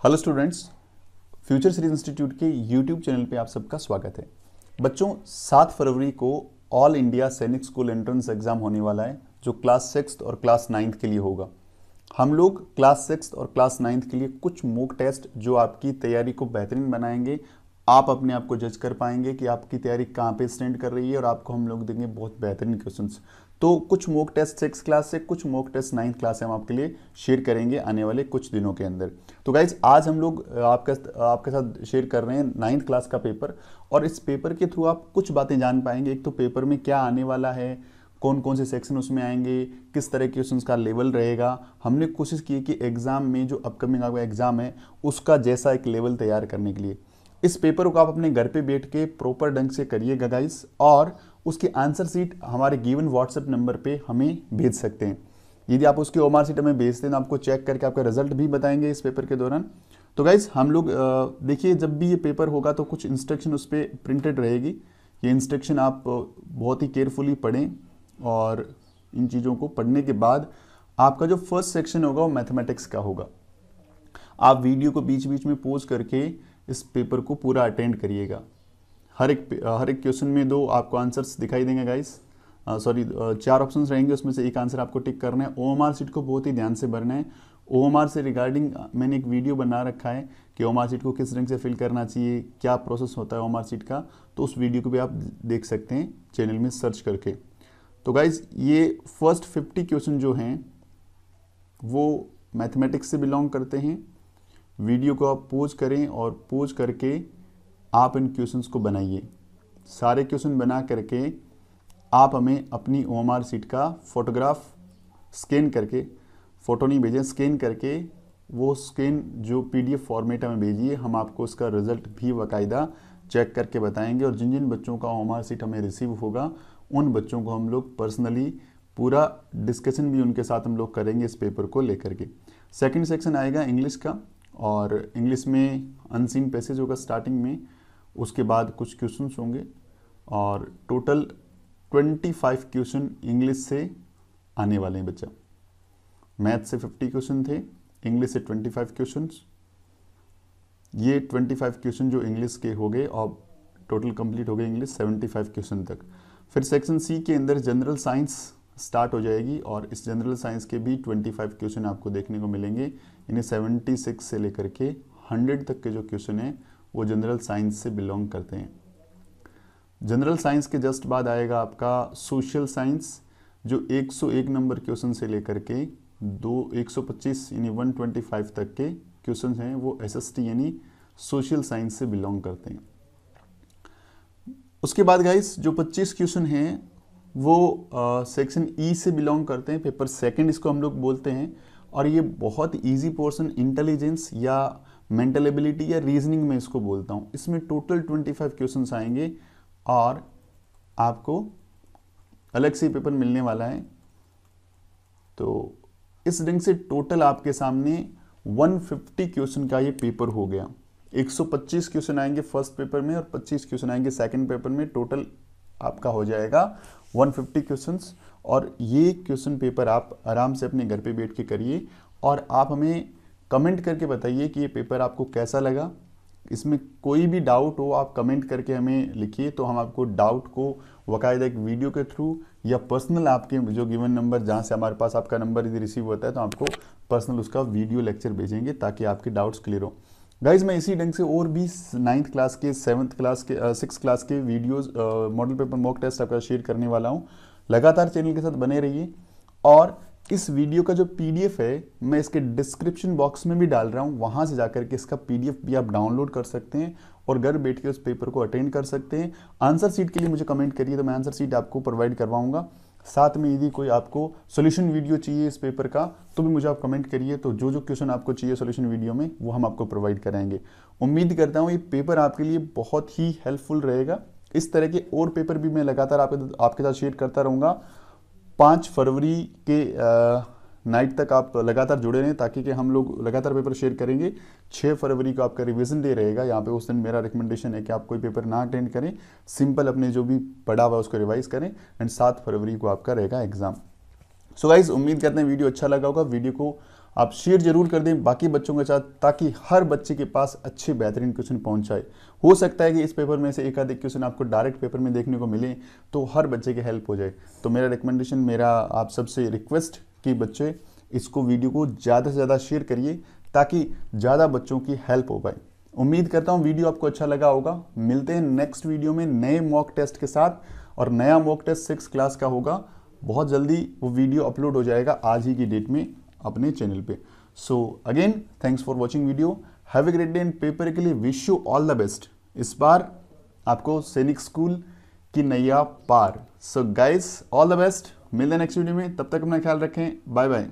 Hello students future series institute के YouTube channel पे आप सबका स्वागत है। बच्चों, सात फरवरी को all India Sainik school entrance exam होने वाला है, जो क्लास सिक्स और क्लास नाइन्थ के लिए होगा। हम लोग क्लास सिक्स और क्लास नाइन्थ के लिए कुछ मोक टेस्ट जो आपकी तैयारी को बेहतरीन बनाएँगे आप अपने आप को जज कर पाएँगे कि आपकी तैयारी कहाँ पे स्टैंड कर रही है और आपको हम लोग देंगे बहुत बेहतरीन क्वेश्चंस तो कुछ मोक टेस्ट सिक्स क्लास से, कुछ मोक टेस्ट नाइन्थ क्लास से हम आपके लिए शेयर करेंगे आने वाले कुछ दिनों के अंदर। तो गाइज़ आज हम लोग आपका, आपके साथ शेयर कर रहे हैं नाइन्थ क्लास का पेपर और इस पेपर के थ्रू आप कुछ बातें जान पाएँगे। एक तो पेपर में क्या आने वाला है कौन कौन से सेक्शन उसमें आएँगे, किस तरह के क्वेश्चन का लेवल रहेगा। हमने कोशिश की कि एग्ज़ाम में जो अपकमिंग आपका एग्ज़ाम है, उसका जैसा एक लेवल तैयार करने के लिए। इस पेपर को आप अपने घर पे बैठ के प्रॉपर ढंग से करिएगा गाइस और उसकी आंसर सीट हमारे गिवन व्हाट्सएप नंबर पे हमें भेज सकते हैं। यदि आप उसकी ओमार सीट हमें भेजते हैं तो आपको चेक करके आपका रिज़ल्ट भी बताएँगे इस पेपर के दौरान। तो गाइज़ हम लोग देखिए, जब भी ये पेपर होगा तो कुछ इंस्ट्रक्शन उस पर प्रिंटेड रहेगी। ये इंस्ट्रक्शन आप बहुत ही केयरफुली पढ़ें, और इन चीज़ों को पढ़ने के बाद आपका जो फ़र्स्ट सेक्शन होगा वो मैथमेटिक्स का होगा। आप वीडियो को बीच बीच में पोज करके इस पेपर को पूरा अटेंड करिएगा। हर एक हर एक क्वेश्चन में दो आपको आंसर्स दिखाई देंगे गाइस सॉरी चार ऑप्शंस रहेंगे, उसमें से एक आंसर आपको टिक करना है। ओ सीट को बहुत ही ध्यान से भरना है। ओएमआर से रिगार्डिंग मैंने एक वीडियो बना रखा है कि ओ सीट को किस रंग से फिल करना चाहिए, क्या प्रोसेस होता है ओ सीट का। तो उस वीडियो को भी आप देख सकते हैं चैनल में सर्च करके। तो गाइज़ ये फ़र्स्ट फिफ्टी क्वेश्चन जो हैं, वो मैथमेटिक्स से बिलोंग करते हैं। वीडियो को आप पोज करें और पोज करके आप इन क्वेश्चंस को बनाइए। सारे क्वेश्चन बना करके आप हमें अपनी ओ सीट का फोटोग्राफ स्कैन करके फ़ोटो नहीं भेजें स्कैन करके वो स्कैन जो पीडीएफ फॉर्मेट में भेजिए, हम आपको उसका रिज़ल्ट भी बाकायदा चेक करके बताएँगे और जिन जिन बच्चों का ओ सीट हमें रिसीव होगा, उन बच्चों को हम लोग पर्सनली पूरा डिस्कशन भी उनके साथ हम लोग करेंगे इस पेपर को लेकर के। सेकंड सेक्शन आएगा इंग्लिश का। और इंग्लिश में अनसीन पैसेज होगा स्टार्टिंग में, उसके बाद कुछ क्वेश्चन होंगे और टोटल 25 क्वेश्चन इंग्लिश से आने वाले हैं बच्चा। मैथ से 50 क्वेश्चन थे इंग्लिश से 25 क्वेश्चन ये 25 क्वेश्चन जो इंग्लिश के हो गए और टोटल कंप्लीट हो गए इंग्लिश 75 क्वेश्चन तक। फिर सेक्शन सी के अंदर जनरल साइंस स्टार्ट हो जाएगी और इस जनरल साइंस के भी 25 क्वेश्चन आपको देखने को मिलेंगे। इन्हें 76 से लेकर के 100 तक के जो क्वेश्चन हैं, वो जनरल साइंस से बिलोंग करते हैं। जनरल साइंस के जस्ट बाद आएगा आपका सोशल साइंस, जो 101 नंबर क्वेश्चन से लेकर के दो 125 यानी 125 तक के क्वेश्चन हैं, वो एसएसटी यानी सोशल साइंस से बिलोंग करते हैं। उसके बाद गाइस जो 25 क्वेश्चन हैं वो सेक्शन ई e से बिलोंग करते हैं पेपर सेकंड इसको हम लोग बोलते हैं, और ये बहुत इजी पोर्शन इंटेलिजेंस या मेंटल एबिलिटी या रीजनिंग में इसको बोलता हूँ। इसमें टोटल 25 क्वेश्चन आएँगे, और आपको अलग से पेपर मिलने वाला है। तो इस ढंग से टोटल आपके सामने 150 क्वेश्चन का ये पेपर हो गया। 125 क्वेश्चन आएँगे फ़र्स्ट पेपर में, और 25 क्वेश्चन आएँगे सेकंड पेपर में। टोटल आपका हो जाएगा 150 क्वेश्चंस और ये क्वेश्चन पेपर आप आराम से अपने घर पे बैठ के करिए और आप हमें कमेंट करके बताइए कि ये पेपर आपको कैसा लगा। इसमें कोई भी डाउट हो, आप कमेंट करके हमें लिखिए तो हम आपको डाउट को बाकायदा एक वीडियो के थ्रू या पर्सनल आपके जो गिवन नंबर जहाँ से हमारे पास आपका नंबर यदि रिसीव होता है तो आपको पर्सनल उसका वीडियो लेक्चर भेजेंगे ताकि आपके डाउट्स क्लियर हो। गाइज़ मैं इसी ढंग से और भी नाइन्थ क्लास के सेवन्थ क्लास के सिक्स क्लास के videos model paper mock test आपका शेयर करने वाला हूँ। लगातार चैनल के साथ बने रहिए। और इस वीडियो का जो पीडीएफ है, मैं इसके डिस्क्रिप्शन बॉक्स में भी डाल रहा हूँ। वहाँ से जाकर के इसका पीडीएफ भी आप डाउनलोड कर सकते हैं और घर बैठ के उस पेपर को अटेंड कर सकते हैं। आंसर सीट के लिए मुझे कमेंट करिए तो मैं आंसर सीट आपको प्रोवाइड करवाऊँगा। साथ में यदि कोई आपको सोल्यूशन वीडियो चाहिए इस पेपर का तो भी मुझे आप कमेंट करिए। तो जो जो क्वेश्चन आपको चाहिए सोल्यूशन वीडियो में वो हम आपको प्रोवाइड कराएँगे। उम्मीद करता हूँ ये पेपर आपके लिए बहुत ही हेल्पफुल रहेगा। इस तरह के और पेपर भी मैं लगातार आपके आपके साथ शेयर करता रहूँगा। पाँच फरवरी के आ, नाइट तक आप लगातार जुड़े रहें ताकि कि हम लोग लगातार पेपर शेयर करेंगे। छः फरवरी को आपका रिवीजन डे रहेगा। यहाँ पे उस दिन मेरा रिकमेंडेशन है कि आप कोई पेपर ना अटेंड करें। सिंपल अपने जो भी पढ़ा हुआ उसको रिवाइज करें एंड सात फरवरी को आपका रहेगा एग्ज़ाम सो गाइज़ उम्मीद करते हैं वीडियो अच्छा लगा होगा। वीडियो को आप शेयर ज़रूर कर दें बाकी बच्चों के साथ ताकि हर बच्चे के पास अच्छे बेहतरीन क्वेश्चन पहुँच जाए। हो सकता है कि इस पेपर में से एक आधिक क्वेश्चन आपको डायरेक्ट पेपर में देखने को मिले तो हर बच्चे की हेल्प हो जाए। तो मेरा रिकमेंडेशन मेरा आप सबसे रिक्वेस्ट कि बच्चे इसको वीडियो को ज़्यादा से ज़्यादा शेयर करिए ताकि ज़्यादा बच्चों की हेल्प हो पाए। उम्मीद करता हूँ वीडियो आपको अच्छा लगा होगा। मिलते हैं नेक्स्ट वीडियो में नए मॉक टेस्ट के साथ और नया मॉक टेस्ट सिक्स क्लास का होगा। बहुत जल्दी वो वीडियो अपलोड हो जाएगा आज ही की डेट में अपने चैनल पे। So again thanks for watching video have a great day and paper के लिए wish you all the best इस बार आपको सैनिक स्कूल की नैया पार। So guys all the best मिलते हैं नेक्स्ट वीडियो में। तब तक अपना ख्याल रखें। Bye bye